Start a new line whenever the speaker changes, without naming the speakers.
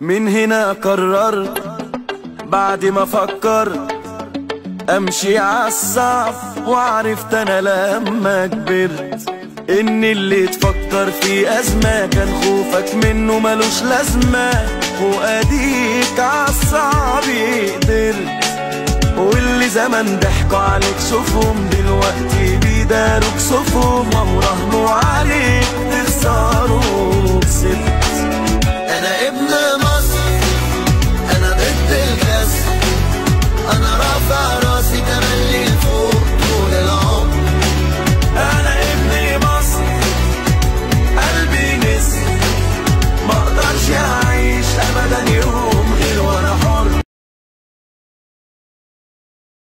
من هنا قررت بعد ما فكرت أمشي عالصعب وعرفت أنا لما كبرت إن اللي تفكر في أزمة كان خوفك منه ملوش لازمة وأديك عالصعب قدرت واللي زمان ضحكوا عليك شوفهم دلوقتي بيداروك صفهم